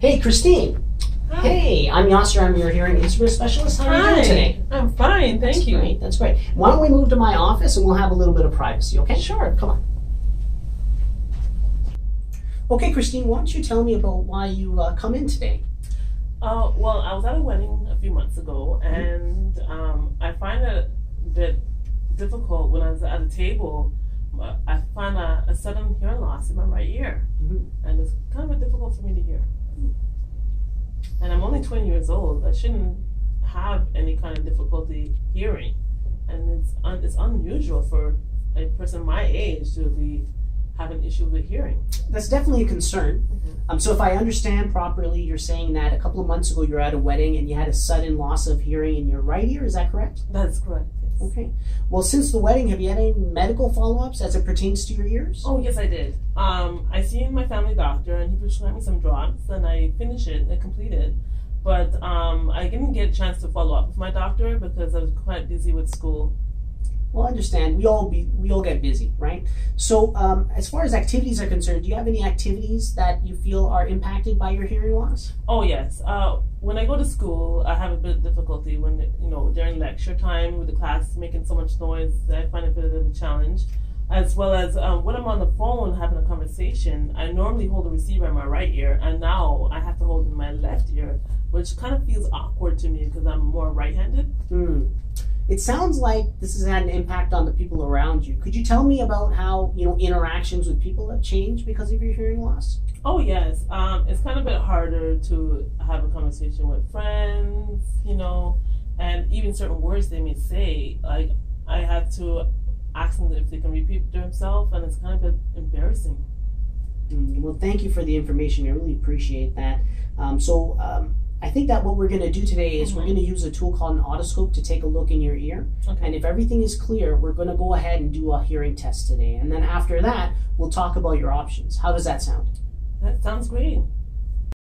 Hey, Christine. Hi. Hey, I'm Yasser. I'm your hearing instrument specialist. How are you doing today? I'm fine, thank That's you. Great. That's great. Why don't we move to my office and we'll have a little bit of privacy, okay? Sure. Come on. Okay, Christine, why don't you tell me about why you uh, come in today? Uh, well, I was at a wedding a few months ago, and um, I find it a bit difficult when I was at a table. uh, I find a, a sudden hearing loss in my right ear, Mhm. and it's kind of for me to hear. And I'm only 20 years old. I shouldn't have any kind of difficulty hearing, and it's un- it's unusual for a person my age to be have an issue with hearing. That's definitely a concern. Mhm. Um, so, if I understand properly, you're saying that a couple of months ago you were at a wedding and you had a sudden loss of hearing in your right ear. Is that correct? That's correct. Yes. Okay. Well, since the wedding, have you had any medical follow-ups as it pertains to your ears? Oh yes, I did. Um, I seen my family doctor, and he prescribed me some drops, and I finished it and completed. But um, I didn't get a chance to follow up with my doctor because I was quite busy with school. Well, I understand. We all be we all get busy, right? So, um, as far as activities are concerned, do you have any activities that you feel are impacted by your hearing loss? Oh yes. Uh, when I go to school, I have a bit of difficulty when you know during lecture time with the class making so much noise. I find it a bit of a challenge. As well as um, when I'm on the phone having a conversation, I normally hold the receiver in my right ear, and now I have to hold it in my left ear, which kind of feels awkward to me because I'm more right-handed. Hmm. It sounds like this has had an impact on the people around you. Could you tell me about how you know interactions with people have changed because of your hearing loss? Oh yes, um, it's kind of a bit harder to have a conversation with friends, you know, and even certain words they may say. Like I had to ask them if they can repeat themselves, and it's kind of a bit embarrassing. Mm, Well, thank you for the information. I really appreciate that. Um, so, um, I think that what we're going to do today is we're Mhm. going to use a tool called an otoscope to take a look in your ear. Okay. And if everything is clear, we're going to go ahead and do a hearing test today. And then after that, we'll talk about your options. How does that sound? That sounds great.